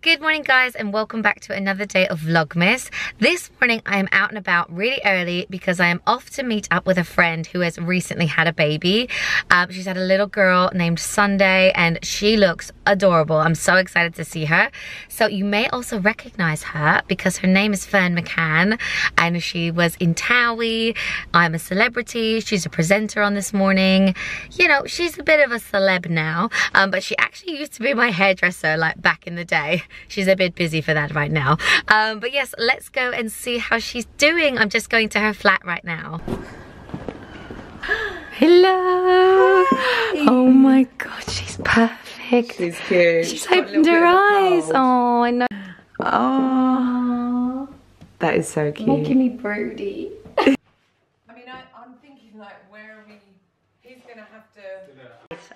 Good morning guys and welcome back to another day of Vlogmas. This morning I am out and about really early because I am off to meet up with a friend who has recently had a baby. Um, she's had a little girl named Sunday and she looks adorable. I'm so excited to see her. So you may also recognize her because her name is Ferne McCann and she was in Towie. I'm a celebrity. She's a presenter on This Morning. You know, she's a bit of a celeb now, um, but she actually used to be my hairdresser like back in the day she's a bit busy for that right now. Um, but yes, let's go and see how she's doing. I'm just going to her flat right now. Hello. Hi. Oh my god, she's perfect. She's cute. She's, she's opened her eyes. Oh, I know. Oh, that is so cute. Making me broody.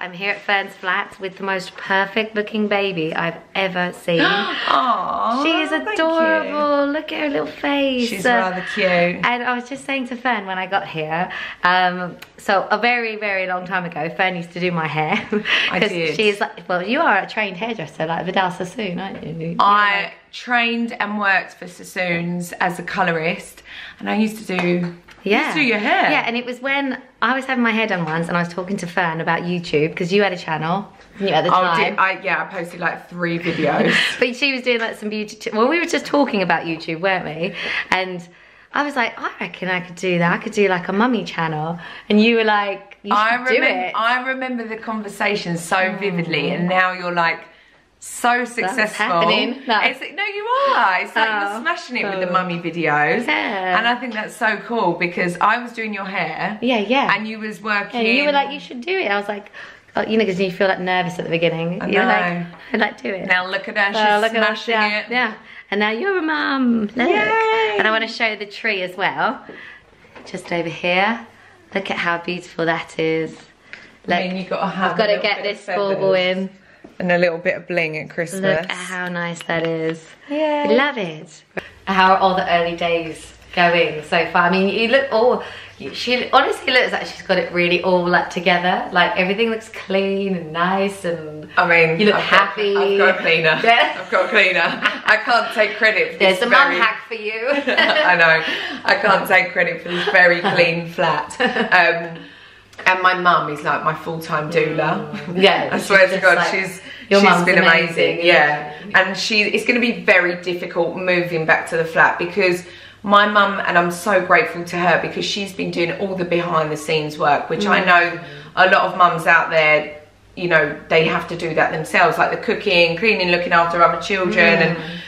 I'm here at Ferne's flat with the most perfect looking baby I've ever seen. Aww, she is adorable. Look at her little face. She's rather cute. And I was just saying to Ferne when I got here, um, so a very, very long time ago, Ferne used to do my hair. I did. She's like, well, you are a trained hairdresser like Vidal Sassoon, aren't you? I like... trained and worked for Sassoon's as a colorist and I used to do yeah. do your hair. Yeah, and it was when I was having my hair done once and I was talking to Ferne about YouTube because you had a channel you at the oh, time. I, yeah, I posted like three videos. but she was doing like some beauty, well we were just talking about YouTube, weren't we? And I was like, I reckon I could do that. I could do like a mummy channel. And you were like, you should I remember, do it. I remember the conversation so vividly mm. and now you're like, so successful. That's happening. No. No, you are. It's like oh. you're smashing it with the oh. mummy videos. Yeah. And I think that's so cool because I was doing your hair. Yeah, yeah. And you was working. Yeah, you were like, you should do it. I was like, oh, you know, because you feel like nervous at the beginning. I You're know. like, I'd like do it. Now look at her, she's look smashing at it. Yeah. And now you're a mum. Look. Yay. And I want to show the tree as well. Just over here. Look at how beautiful that is. Look, I mean, you got to have I've got to get this bauble in and a little bit of bling at Christmas. Look at how nice that is. Yeah. I love it. How are all the early days going so far? I mean, you look all, she honestly looks like she's got it really all like together. Like everything looks clean and nice and I mean, you look I've happy. Got, I've got a cleaner. Yeah. I've got a cleaner. I can't take credit for There's this a very... mum hack for you. I know. I can't take credit for this very clean flat. Um, and my mum is like my full-time doula. Mm. Yeah. I swear to God, like, she's she's been amazing. amazing. Yeah. And she it's gonna be very difficult moving back to the flat because my mum and I'm so grateful to her because she's been doing all the behind the scenes work, which mm. I know a lot of mums out there, you know, they have to do that themselves, like the cooking, cleaning, looking after other children mm. and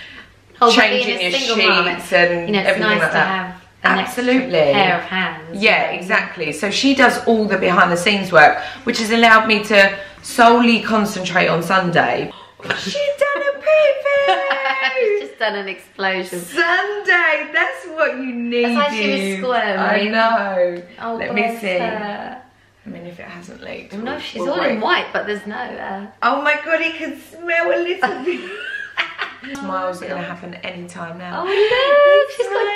oh, changing your sheets mom, and you know, everything nice like that absolutely pair of hands yeah exactly so she does all the behind the scenes work which has allowed me to solely concentrate on sunday she's done a pee she's just done an explosion sunday that's what you need that's why she was squirming i know oh, let me see her. I mean, if it hasn't leaked. No, she's all in white, but there's no. Uh... Oh my god, it can smell a little bit. Smiles are going to happen anytime now. Oh look, she's got.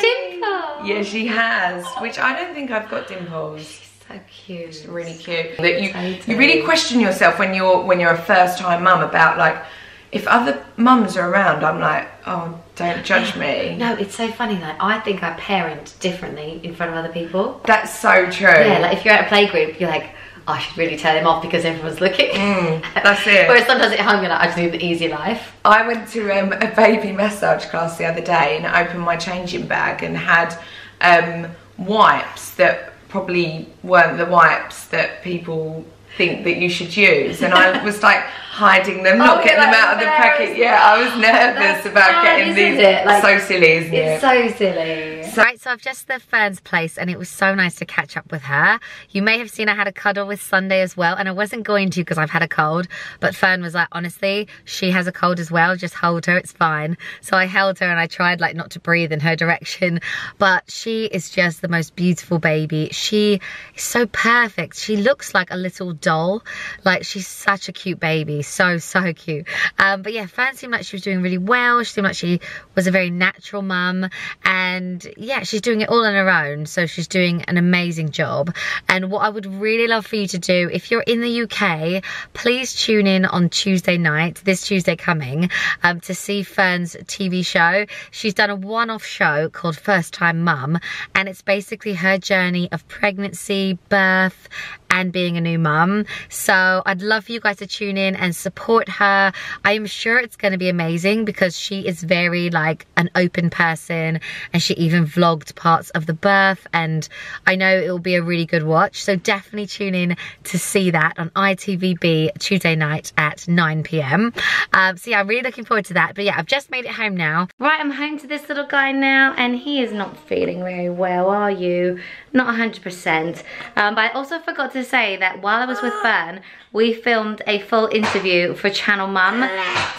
Yeah, she has, which I don't think I've got dimples. She's so cute. She's really cute. That you you really question yourself when you're when you're a first time mum about like if other mums are around, I'm like, oh, don't judge me. No, it's so funny. Like, I think I parent differently in front of other people. That's so true. Yeah, like if you're at a playgroup, you're like, I should really tell him off because everyone's looking. Mm, that's it. Whereas sometimes at home you're like, I just need the easy life. I went to um, a baby massage class the other day and opened my changing bag and had um, wipes that probably weren't the wipes that people think that you should use and I was like hiding them, not oh, getting them out of the packet. Yeah, I was nervous about getting these. Like, so silly, isn't it's it? so silly. So, right, so I've just left Ferne's place and it was so nice to catch up with her. You may have seen I had a cuddle with Sunday as well and I wasn't going to because I've had a cold, but Ferne was like, honestly, she has a cold as well, just hold her, it's fine. So I held her and I tried like not to breathe in her direction, but she is just the most beautiful baby. She is so perfect. She looks like a little doll. Like she's such a cute baby so, so cute. Um, but yeah, Ferne seemed like she was doing really well. She seemed like she was a very natural mum. And yeah, she's doing it all on her own. So she's doing an amazing job. And what I would really love for you to do, if you're in the UK, please tune in on Tuesday night, this Tuesday coming, um, to see Ferne's TV show. She's done a one-off show called First Time Mum, and it's basically her journey of pregnancy, birth, and being a new mum. So I'd love for you guys to tune in and support her. I am sure it's going to be amazing because she is very like an open person and she even vlogged parts of the birth and I know it will be a really good watch. So definitely tune in to see that on ITVBe Tuesday night at 9 p.m. Um, so yeah, I'm really looking forward to that. But yeah, I've just made it home now. Right, I'm home to this little guy now and he is not feeling very well, are you? Not 100%. Um, but I also forgot to say that while I was with Ferne, we filmed a full interview for Channel Mum.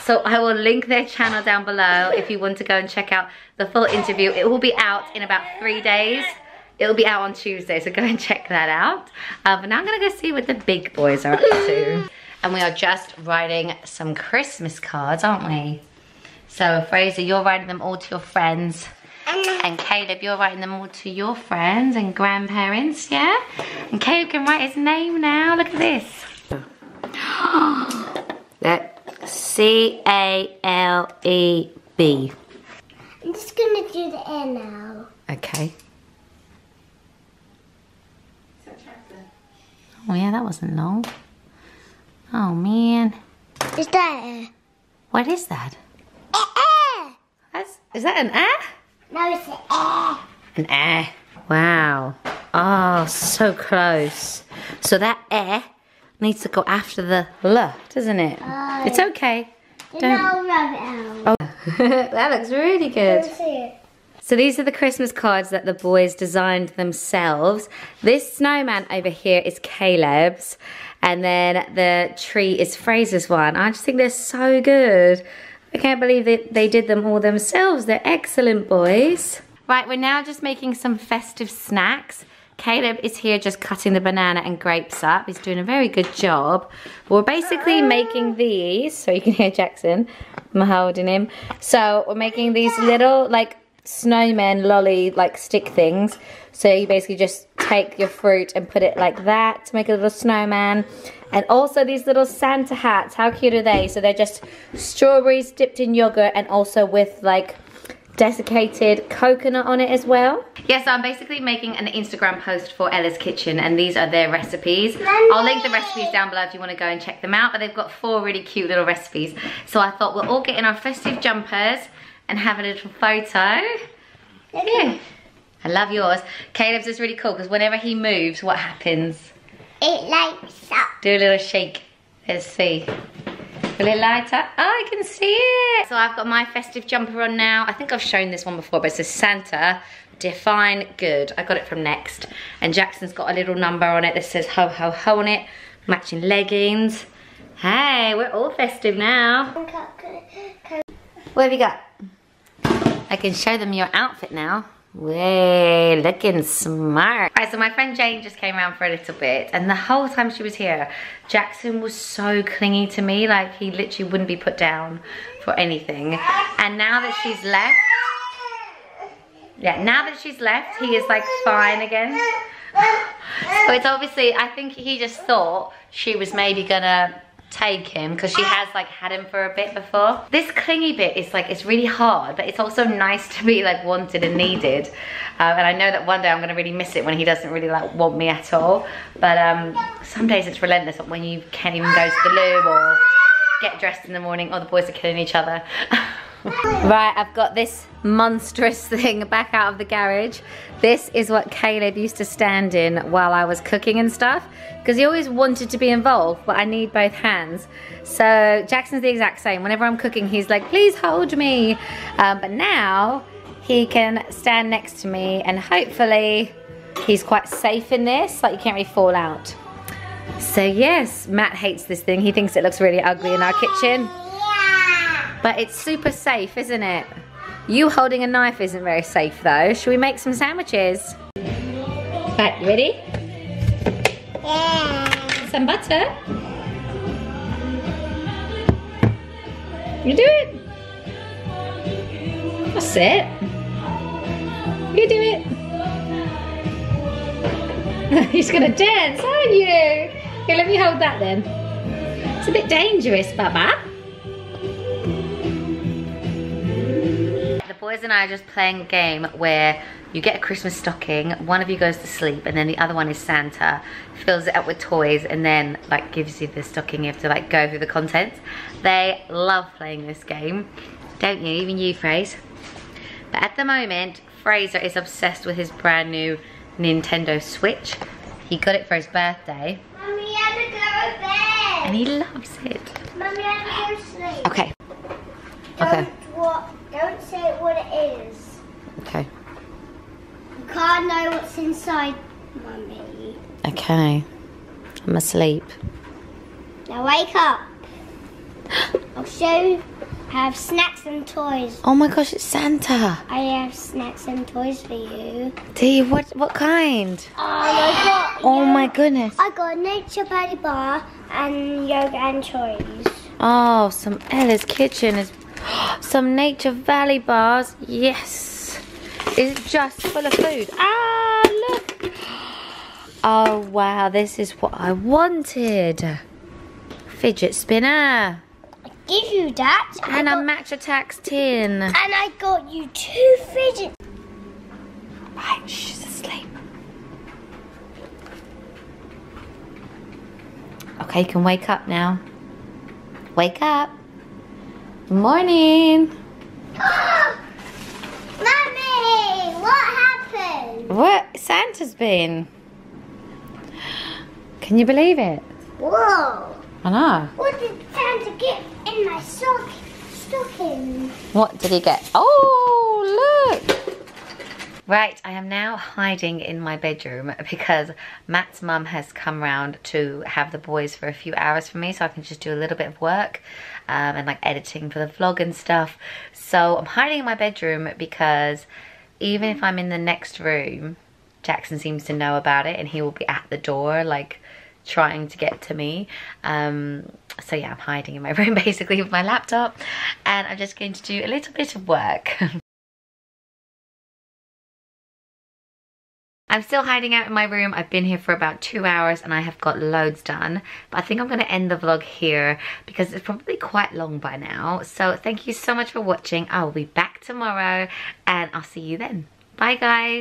So I will link their channel down below if you want to go and check out the full interview. It will be out in about three days. It'll be out on Tuesday, so go and check that out. Uh, but now I'm gonna go see what the big boys are up to. And we are just writing some Christmas cards, aren't we? So Fraser, you're writing them all to your friends. And Caleb, you're writing them all to your friends and grandparents, yeah? And Caleb can write his name now. Look at this. C-A-L-E-B. I'm just gonna do the A now. Okay. Oh yeah, that wasn't long. Oh man. Is that A? What is that? A, A. That's, is that an A? No, it's an A. An A. Wow. Oh, so close. So that air needs to go after the L, doesn't it? Oh. It's okay. Don't. No, rub it out. Oh, that looks really good. Let's see it. So these are the Christmas cards that the boys designed themselves. This snowman over here is Caleb's. And then the tree is Fraser's one. I just think they're so good. I can't believe that they did them all themselves. They're excellent boys. Right, we're now just making some festive snacks. Caleb is here just cutting the banana and grapes up. He's doing a very good job. We're basically making these, so you can hear Jackson. I'm holding him. So we're making these little like snowman lolly like stick things. So you basically just take your fruit and put it like that to make a little snowman. And also these little Santa hats, how cute are they? So they're just strawberries dipped in yogurt and also with like desiccated coconut on it as well. Yeah, so I'm basically making an Instagram post for Ella's Kitchen and these are their recipes. I'll link the recipes down below if you want to go and check them out, but they've got four really cute little recipes. So I thought we'll all get in our festive jumpers and have a little photo. Yeah. I love yours. Caleb's is really cool because whenever he moves, what happens? It lights up. Do a little shake. Let's see. Will it light up? Oh, I can see it. So I've got my festive jumper on now. I think I've shown this one before, but it says Santa Define Good. I got it from Next. And Jackson's got a little number on it that says ho ho ho on it. Matching leggings. Hey, we're all festive now. What have you got? I can show them your outfit now. Way, looking smart. Right, so my friend Jane just came around for a little bit and the whole time she was here, Jackson was so clingy to me, like he literally wouldn't be put down for anything. And now that she's left, yeah, now that she's left, he is like fine again. So it's obviously, I think he just thought she was maybe gonna take him because she has like had him for a bit before. This clingy bit is like, it's really hard, but it's also nice to be like wanted and needed. Um, and I know that one day I'm gonna really miss it when he doesn't really like want me at all. But um, some days it's relentless when you can't even go to the loo or get dressed in the morning or the boys are killing each other. right, I've got this monstrous thing back out of the garage. This is what Caleb used to stand in while I was cooking and stuff because he always wanted to be involved, but I need both hands. So Jackson's the exact same. Whenever I'm cooking, he's like, please hold me. Um, but now he can stand next to me and hopefully he's quite safe in this, like you can't really fall out. So yes, Matt hates this thing. He thinks it looks really ugly in our kitchen. But it's super safe, isn't it? You holding a knife isn't very safe though. Should we make some sandwiches? Right, you ready? Yeah. Some butter. You do it. That's it. You do it. He's gonna dance, aren't you? Here, let me hold that then. It's a bit dangerous, Baba. Boys and I are just playing a game where you get a Christmas stocking, one of you goes to sleep, and then the other one is Santa, fills it up with toys, and then like gives you the stocking. You have to like go through the contents. They love playing this game, don't you? Even you, Fraser. But at the moment, Fraser is obsessed with his brand new Nintendo Switch. He got it for his birthday. Mommy, I have to go to bed. And he loves it. Mommy, I have to go to sleep. Okay. Don't Okay. What it is. Okay. You can't know what's inside, Mummy. Okay. I'm asleep. Now wake up. I'll show you. I have snacks and toys. Oh my gosh, it's Santa. I have snacks and toys for you. Do you? What, what kind? Oh my god. Oh my goodness. I got a nature buddy bar and yoga and toys. Oh, some Ella's Kitchen is some Nature Valley bars. Yes. It's just full of food. Ah, look. Oh, wow. This is what I wanted. Fidget spinner. I give you that. And a got, Match Attax tin. and I got you two fidget. Right, she's asleep. Okay, you can wake up now. Wake up. Morning. Mummy, what happened? What? Santa's been. Can you believe it? Whoa. I know. What did Santa get in my sock stocking? What did he get? Oh. Right, I am now hiding in my bedroom because Matt's mum has come round to have the boys for a few hours for me so I can just do a little bit of work um, and like editing for the vlog and stuff. So I'm hiding in my bedroom because even if I'm in the next room, Jackson seems to know about it and he will be at the door like trying to get to me. Um, so yeah, I'm hiding in my room basically with my laptop and I'm just going to do a little bit of work. I'm still hiding out in my room. I've been here for about two hours and I have got loads done. But I think I'm going to end the vlog here because it's probably quite long by now. So thank you so much for watching. I will be back tomorrow and I'll see you then. Bye guys.